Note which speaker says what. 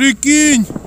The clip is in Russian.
Speaker 1: Прикинь!